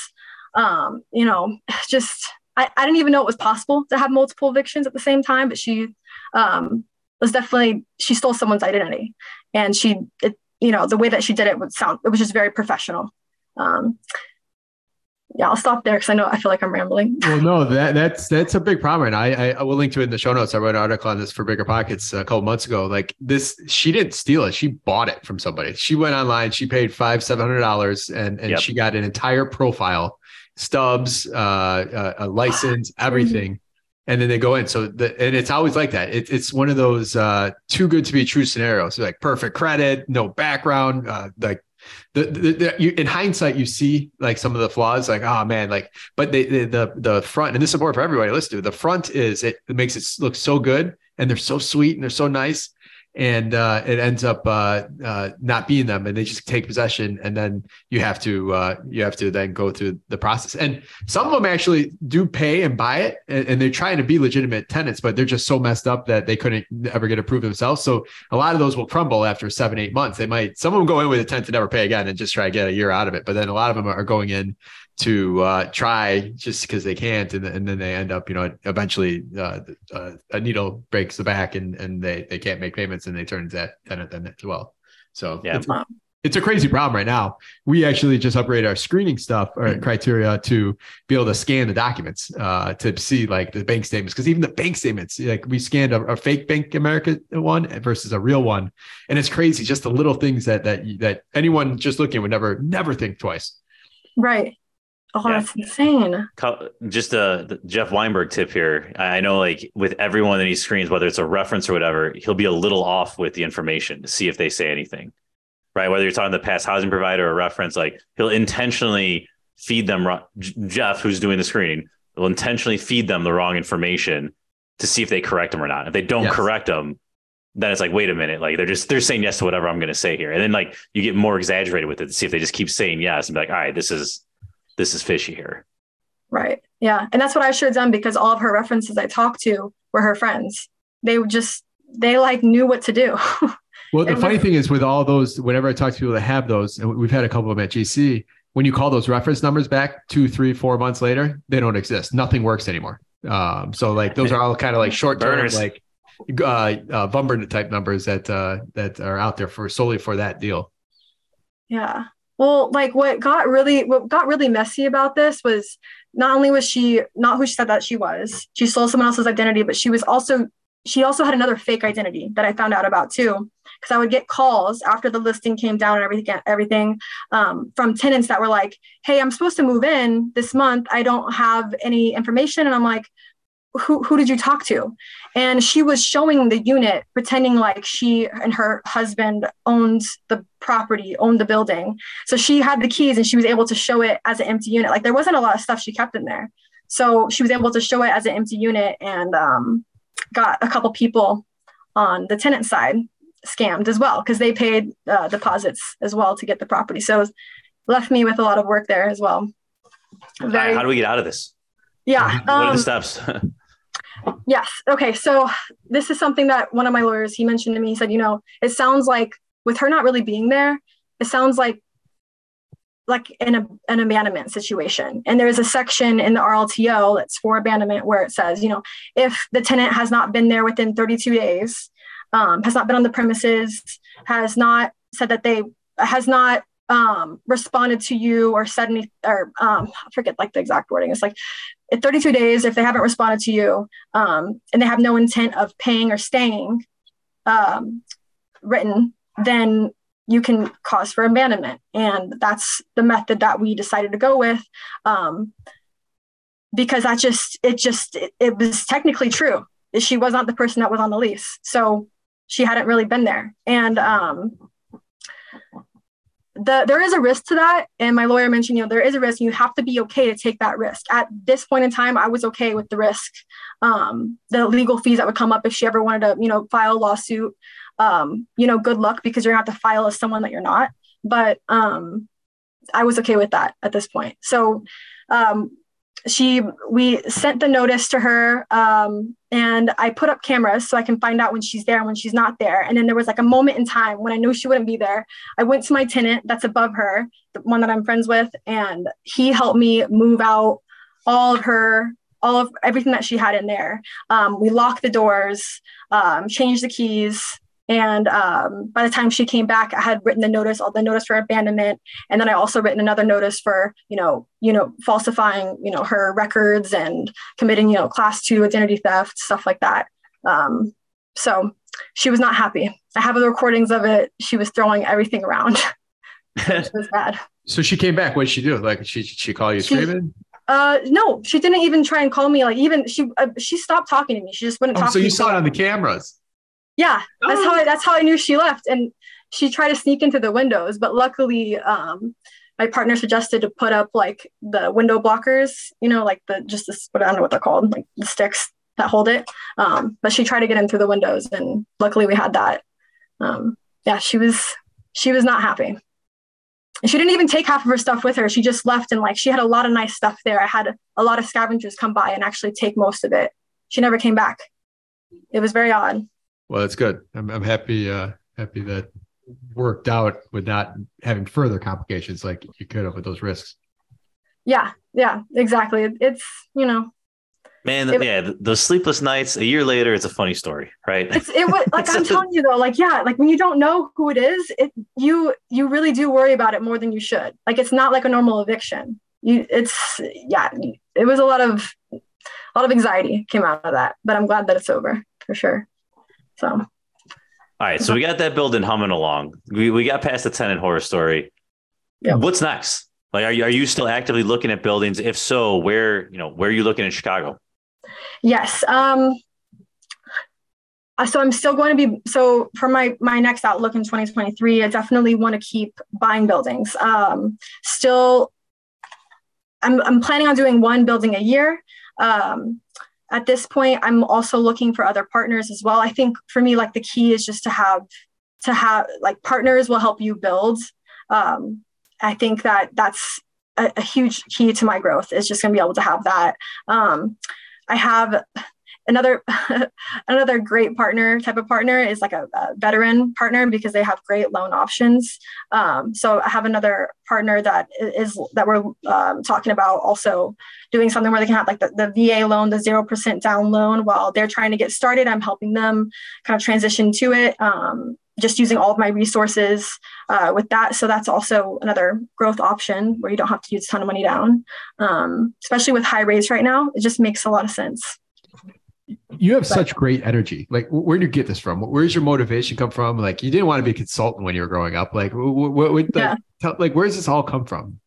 Um, you know, <sighs> just I, I didn't even know it was possible to have multiple evictions at the same time, but she um, was definitely she stole someone's identity, and she, it, you know, the way that she did it would sound it was just very professional. Yeah, I'll stop there because I know I feel like I'm rambling. Well, no, that that's that's a big problem. And I, I will link to it in the show notes. I wrote an article on this for BiggerPockets a couple months ago. Like this, she didn't steal it; she bought it from somebody. She went online, she paid five seven hundred dollars, and and yep. she got an entire profile, stubs, uh, uh a license, <gasps> everything. And then they go in. So the, and it's always like that. It, it's one of those uh, too good to be true scenarios. Like perfect credit, no background, uh, like the, the, the you, in hindsight you see like some of the flaws like oh man like but the the the front and this is important for everybody listen to the front is it, it makes it look so good and they're so sweet and they're so nice and uh, it ends up uh, uh, not being them, and they just take possession, and then you have to uh, you have to then go through the process. And some of them actually do pay and buy it, and, and, they're trying to be legitimate tenants, but they're just so messed up that they couldn't ever get approved themselves. So a lot of those will crumble after seven eight months. They might some of them go in with a tent to never pay again and just try to get a year out of it, but then a lot of them are going in to uh, try just because they can't, and, and, then they end up, you know, eventually uh, uh, a needle breaks the back, and and they they can't make payments, and they turn into that tenant then as well. So yeah. It's, it's a crazy problem right now. We actually just upgraded our screening stuff or mm-hmm. criteria to be able to scan the documents uh, to see like the bank statements. Because even the bank statements, like we scanned a, a, fake Bank America one versus a real one, and it's crazy. Just the little things that that that anyone just looking would never never think twice. Right. Oh, yeah. that's insane. Just a Jeff Weinberg tip here. I know, like with everyone that he screens, whether it's a reference or whatever, he'll be a little off with the information to see if they say anything, right? Whether you're talking the past housing provider or reference, like he'll intentionally feed them. Jeff, who's doing the screening, will intentionally feed them the wrong information to see if they correct them or not. If they don't yes. correct them, then it's like, wait a minute, like they're just they're saying yes to whatever I'm going to say here, and then like you get more exaggerated with it to see if they just keep saying yes and be like, all right, this is this is fishy here. Right. Yeah. And that's what I should have done because all of her references I talked to were her friends. They just, they like knew what to do. <laughs> well, the funny thing is with all those, whenever I talk to people that have those, and we've had a couple of them at GC, when you call those reference numbers back two, three, four months later, they don't exist. Nothing works anymore. Um, so like those are all kind of like short term, like uh, uh, Vumber type numbers that uh, that are out there for solely for that deal. Yeah. Well, like what got really what got really messy about this was not only was she not who she said that she was, she stole someone else's identity, but she was also she also had another fake identity that I found out about too. Because I would get calls after the listing came down and everything, everything um, from tenants that were like, "Hey, I'm supposed to move in this month. I don't have any information," and I'm like, who who did you talk to? And she was showing the unit pretending like she and her husband owned the property owned the building. So she had the keys and she was able to show it as an empty unit. Like there wasn't a lot of stuff she kept in there. So she was able to show it as an empty unit and um, got a couple people on the tenant side scammed as well because they paid uh, deposits as well to get the property. So left me with a lot of work there as well. Very, how do we get out of this? Yeah <laughs> what are the um, steps <laughs> Yes. Okay. So this is something that one of my lawyers he mentioned to me. He said, you know, it sounds like with her not really being there, it sounds like like in a, an abandonment situation. And there's a section in the RLTO that's for abandonment where it says, you know, if the tenant has not been there within 32 days, um, has not been on the premises, has not said that they has not um, responded to you or said any or um, I forget like the exact wording. It's like in 32 days, if they haven't responded to you um, and they have no intent of paying or staying um, written, then you can cause for abandonment. And that's the method that we decided to go with um, because that just, it just, it, it was technically true. She was not the person that was on the lease. So she hadn't really been there. And um, the, there is a risk to that. And my lawyer mentioned, you know, there is a risk. You have to be okay to take that risk. At this point in time, I was okay with the risk, um, the legal fees that would come up if she ever wanted to, you know, file a lawsuit. Um, you know, good luck because you're gonna have to file as someone that you're not. But um, I was okay with that at this point. So um, she we sent the notice to her um, and i put up cameras so i can find out when she's there and when she's not there. And then there was like a moment in time when i knew she wouldn't be there. I went to my tenant that's above her the one that i'm friends with and he helped me move out all of her all of everything that she had in there. Um, we locked the doors um, changed the keys and um, by the time she came back, I had written the notice, all the notice for abandonment, and then I also written another notice for, you know, you know, falsifying, you know, her records and committing, you know, class two identity theft, stuff like that. Um, so she was not happy. I have the recordings of it. She was throwing everything around. <laughs> it was bad. <laughs> So she came back. What did she do? Like she she call you screaming? Uh, no, she didn't even try and call me. Like even she uh, she stopped talking to me. She just wouldn't talk oh, talk. So you saw it on the cameras. Yeah, that's how I, that's how I knew she left. And she tried to sneak into the windows, but luckily, um, my partner suggested to put up like the window blockers, you know, like the just this, I don't know what they're called, like the sticks that hold it. Um, but she tried to get in through the windows, and luckily we had that. Um, yeah, she was she was not happy. And she didn't even take half of her stuff with her. She just left and like she had a lot of nice stuff there. I had a lot of scavengers come by and actually take most of it. She never came back. It was very odd. Well, that's good. I'm, I'm happy, uh, happy that worked out with not having further complications like you could have with those risks. Yeah, yeah, exactly. It's, you know, Man, it, yeah, those sleepless nights. A year later, it's a funny story, right? It's it was <laughs> like I'm telling you though, like yeah, like when you don't know who it is, it you you really do worry about it more than you should. Like it's not like a normal eviction. You it's yeah, it was a lot of a lot of anxiety came out of that, but I'm glad that it's over for sure. So, all right. So we got that building humming along. We, we got past the tenant horror story. Yeah. What's next? Like, are you, are you still actively looking at buildings? If so, where, you know, where are you looking in Chicago? Yes. Um, so I'm still going to be, so for my, my next outlook in 2023, I definitely want to keep buying buildings. Um, still, I'm, I'm planning on doing one building a year. Um, at this point i'm also looking for other partners as well. I think for me like the key is just to have to have like partners will help you build. Um, i think that that's a, a, huge key to my growth is just going to be able to have that. Um, i have another <laughs> another great partner type of partner is like a, a, veteran partner because they have great loan options um, so i have another partner that is that we're um, talking about also doing something where they can have like the, the va loan the 0% down loan while they're trying to get started i'm helping them kind of transition to it um, just using all of my resources uh, with that. So that's also another growth option where you don't have to use a ton of money down, um, especially with high rates right now. It just makes a lot of sense you have such great energy. Like, where do you get this from? Where's your motivation come from? Like, you didn't want to be a consultant when you were growing up. Like, what, yeah. tell, like, where's this all come from?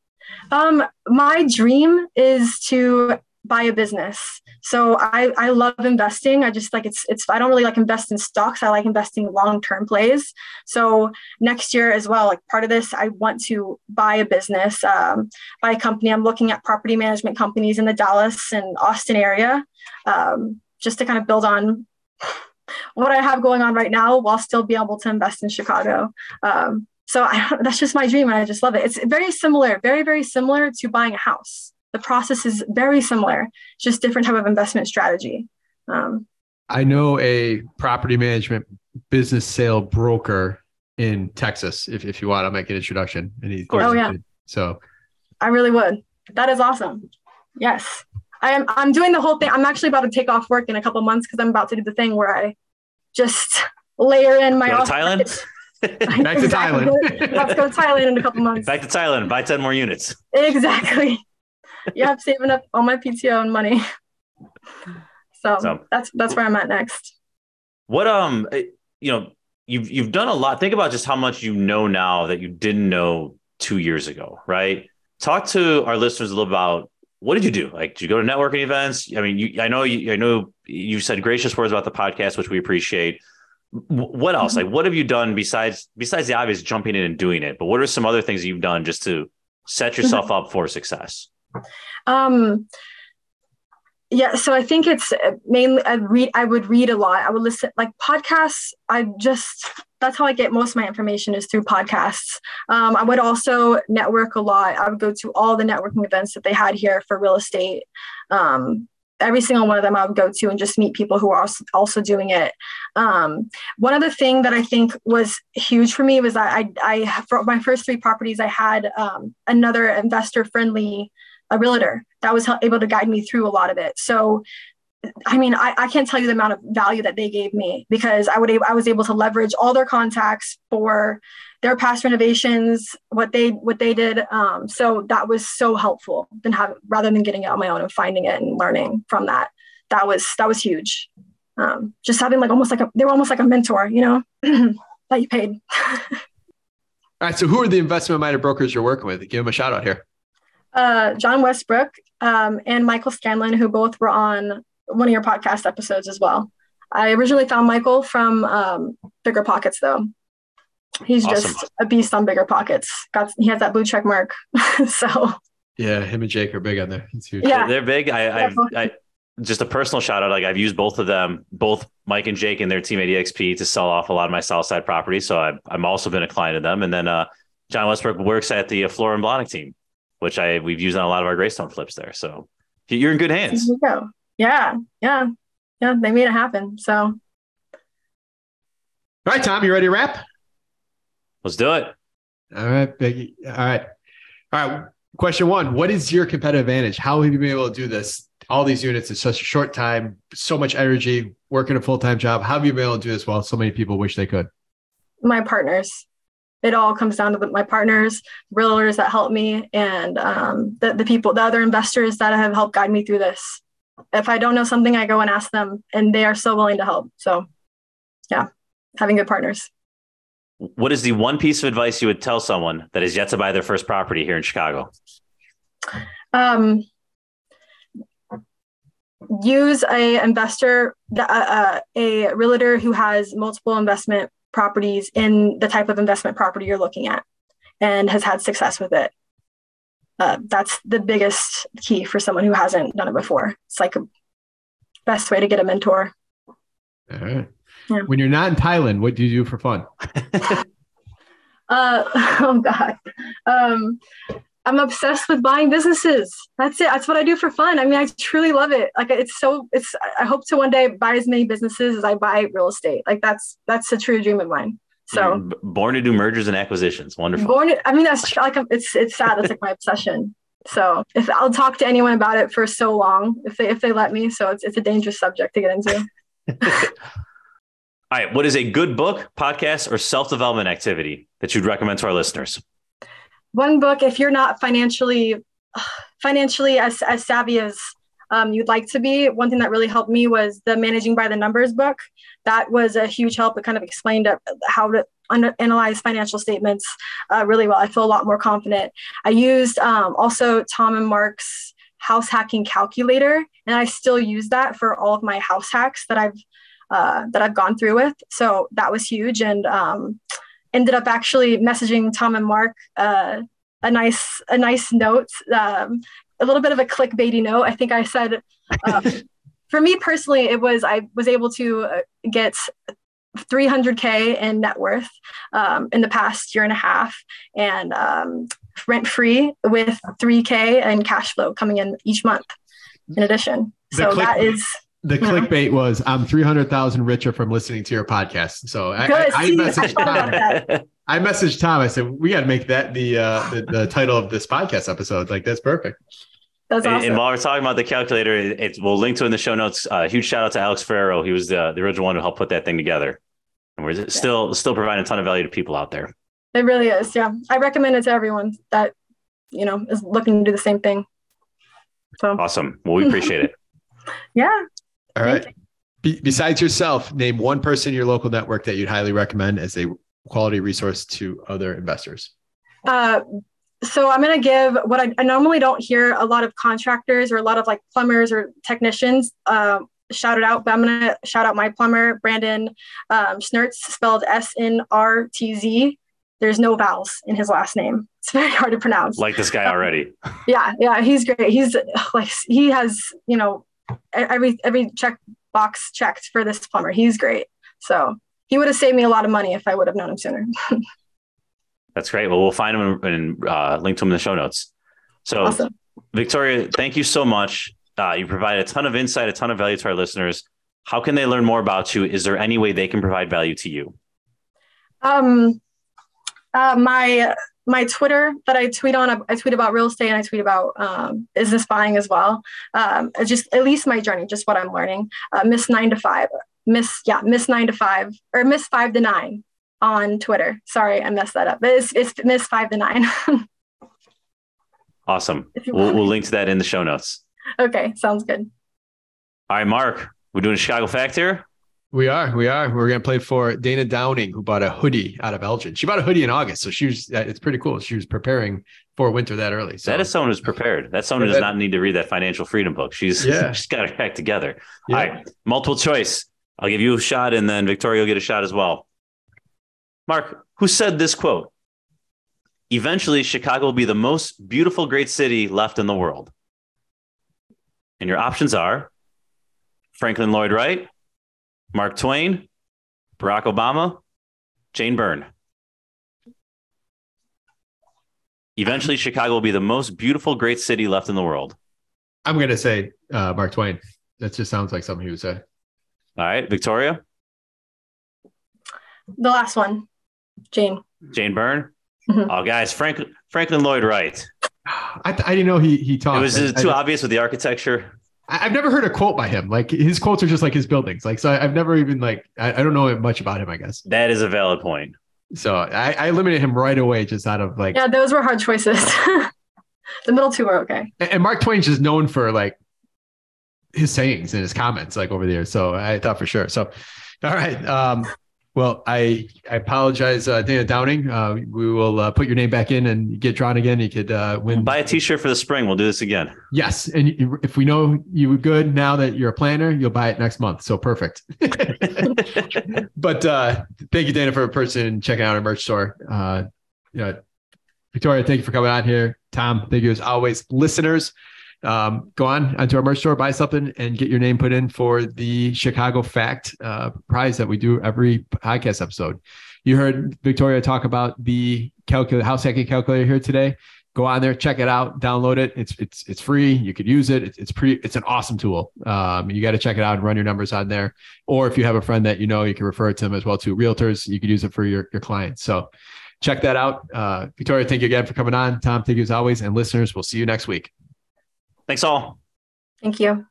Um, my dream is to buy a business. So I, I love investing. I just like it's it's I don't really like invest in stocks. I like investing long-term plays. So next year as well, like part of this, I want to buy a business, um, buy a company. I'm looking at property management companies in the Dallas and Austin area, um, just to kind of build on what I have going on right now while still be able to invest in Chicago. Um, so I, <laughs> that's just my dream and I just love it. It's very similar, very, very similar to buying a house the process is very similar, just different type of investment strategy. Um, I know a property management business sale broker in Texas. If, if you want, I'll make an introduction. And he, oh yeah. So I really would. That is awesome. Yes. I am I'm doing the whole thing. I'm actually about to take off work in a couple months because I'm about to do the thing where I just layer in my go to Thailand. <laughs> Back to Thailand. Let's go to Thailand in a couple months. Back to Thailand. Buy 10 more units. Exactly. <laughs> yeah, I'm saving up all my PTO and money. So, so that's that's where I'm at next. What um eh, you know, you've you've done a lot. Think about just how much you know now that you didn't know two years ago, right? Talk to our listeners a little about what did you do? Like, did you go to networking events? I mean, you, I know you, I know you said gracious words about the podcast, which we appreciate. What else? Mm-hmm. Like, what have you done besides besides the obvious jumping in and doing it? But what are some other things you've done just to set yourself mm-hmm. <laughs> up for success? Um, yeah, so I think it's mainly I read. I would read a lot. I would listen like podcasts. I just that's how I get most of my information is through podcasts. Um, I would also network a lot. I would go to all the networking events that they had here for real estate. Um, every single one of them I would go to and just meet people who are also, also doing it. Um, one other thing that I think was huge for me was that I, I for my first three properties, I had um, another investor friendly a realtor that was able to guide me through a lot of it. So, I mean, I, I can't tell you the amount of value that they gave me because I would I was able to leverage all their contacts for their past renovations, what they what they did. Um, so that was so helpful than have rather than getting it on my own and finding it and learning from that. That was that was huge. Um, just having like almost like a they were almost like a mentor, you know, <clears throat> that you paid. <laughs> All right. So who are the investment minded brokers you're working with? Give them a shout out here uh, John Westbrook um, and Michael Scanlon, who both were on one of your podcast episodes as well. I originally found Michael from um, BiggerPockets, though. He's awesome. just a beast on BiggerPockets. Got he has that blue check mark, <laughs> so. Yeah, him and Jake are big on there. Yeah, they're big. I, I've, I, just a personal shout out. Like I've used both of them, both Mike and Jake and their team at EXP to sell off a lot of my Southside property. So I've, I've also been a client of them. And then uh, John Westbrook works at the uh, Flora and Blahnik team which I we've used on a lot of our Greystone flips there. So you're in good hands. you go. Yeah, yeah, yeah. They made it happen. So. All right, Tom, you ready to wrap? Let's do it. All right, Biggie. All right. All right. Question one What is your competitive advantage? How have you been able to do this? All these units in such a short time, so much energy, working a full time job. How have you been able to do this while so many people wish they could? My partners it all comes down to my partners, realtors that help me, and um, the, the people, the other investors that have helped guide me through this. If I don't know something, I go and ask them, and they are so willing to help. So, yeah, having good partners. What is the one piece of advice you would tell someone that is yet to buy their first property here in Chicago? Um, use a investor, uh, uh, a realtor who has multiple investment properties in the type of investment property you're looking at and has had success with it. Uh, that's the biggest key for someone who hasn't done it before. It's like a best way to get a mentor. All right. Yeah. When you're not in Thailand, what do you do for fun? <laughs> uh, <laughs> oh God. Um, I'm obsessed with buying businesses. That's it. That's what I do for fun. I mean, I truly love it. Like it's so it's I hope to one day buy as many businesses as I buy real estate. Like that's that's a true dream of mine. So You're born to do mergers and acquisitions. Wonderful. Born to, I mean, that's like it's it's sad. It's like my obsession. So if I'll talk to anyone about it for so long, if they if they let me. So it's it's a dangerous subject to get into. <laughs> All right. What is a good book, podcast, or self development activity that you'd recommend to our listeners? One book if you're not financially financially as, as savvy as um, you'd like to be one thing that really helped me was the managing by the numbers book. That was a huge help. It kind of explained how to analyze financial statements uh, really well. I feel a lot more confident. I used um, also tom and mark's house hacking calculator, and I still use that for all of my house hacks that I've uh, that I've gone through with. So that was huge, and um, ended up actually messaging Tom and Mark uh, a nice a nice note, um, a little bit of a clickbaity note. I think I said. Um, <laughs> for me personally, it was I was able to uh, get 300k in net worth um, in the past year and a half, and um, rent free with 3k in cash flow coming in each month. In addition, The so click- that is The clickbait was I'm 300,000 richer from listening to your podcast. So I, Good. I, I messaged Tom. I messaged Tom. I said, we got to make that the, uh, the, the title of this podcast episode. Like that's perfect. that's And, awesome. and while we're talking about the calculator, it, it's we'll link to it in the show notes. Uh, huge shout out to Alex Ferrero. He was the, the original one who helped put that thing together. And we're still still providing a ton of value to people out there. It really is. Yeah. I recommend it to everyone that, you know, is looking to do the same thing. So, Awesome. Well, we appreciate it. <laughs> yeah. All right. Be- besides yourself, name one person in your local network that you'd highly recommend as a quality resource to other investors. Uh, so I'm going to give what I, I normally don't hear a lot of contractors or a lot of like plumbers or technicians um, shout it out, but I'm going to shout out my plumber, Brandon um, Snertz, spelled S N R T Z. There's no vowels in his last name. It's very hard to pronounce. Like this guy already. <laughs> yeah yeah he's great he's like he has you know every every check box checked for this plumber he's great so he would have saved me a lot of money if i would have known him sooner <laughs> That's great. Well, we'll find him and uh, link to him in the show notes. So, awesome Victoria, thank you so much. Uh, you provide a ton of insight, a ton of value to our listeners. How can they learn more about you? Is there any way they can provide value to you? um uh, my my twitter that i tweet on I, tweet about real estate and i tweet about um, business buying as well um, just at least my journey just what i'm learning uh, miss nine to five miss yeah miss nine to five or miss five to nine on twitter sorry i messed that up but it's, it's miss five to nine <laughs> Awesome. We'll, we'll link to that in the show notes. okay sounds good All right, Mark, we're doing a Chicago fact here. We are, we are. We're going to play for Dana Downing, who bought a hoodie out of Elgin. She bought a hoodie in August, so she was. uh, It's pretty cool. She was preparing for winter that early. So That is someone who's prepared. That's someone who does not need to read that financial freedom book. She's <laughs> Yeah. she's got her act together. Yeah. All right, multiple choice. I'll give you a shot, and then Victoria will get a shot as well. Mark, who said this quote? Eventually, Chicago will be the most beautiful, great city left in the world. And your options are Franklin Lloyd Wright, Mark Twain, Barack Obama, Jane Byrne. Eventually, Chicago will be the most beautiful, great city left in the world. I'm going to say uh, Mark Twain. That just sounds like something he would say. All right, Victoria, the last one jane Jane Byrne. Mhm. Oh, guys, Franklin Franklin Lloyd Wright. <sighs> I, I didn't know he he taught. It was I, too I, obvious with the architecture. I've never heard a quote by him. Like his quotes are just like his buildings. Like so, I, I've never even like I, I don't know much about him. I guess That is a valid point. so. I, I eliminated him right away just out of like. yeah those were hard choices <laughs> the middle two were okay And and Mark Twain's just known for like his sayings and his comments like over the years. So I thought for sure. So, all right. Um, well, I I apologize, uh, Dana Downing. Uh, we will uh, put your name back in and get drawn again. You could uh, win. Buy a T-shirt for the spring. We'll do this again. Yes, and if we know you good now that you're a planner, you'll buy it next month. So perfect. <laughs> <laughs> but uh, thank you, Dana, for a person checking out our merch store. Uh, yeah, Victoria, thank you for coming on here. Tom, thank you as always. Listeners, um, go on onto our merch store, buy something, and get your name put in for the Chicago Fact uh, prize that we do every podcast episode. You heard Victoria talk about the calculator, house hacking calculator here today. Go on there, check it out, download it. It's it's it's free. You could use it. It's, it's pretty. It's an awesome tool. Um, you got to check it out and run your numbers on there. Or if you have a friend that you know, you can refer it to them as well to realtors. You could use it for your your clients. So check that out. Uh, Victoria, thank you again for coming on. Tom, thank you as always. And listeners, we'll see you next week. Thanks all. thank you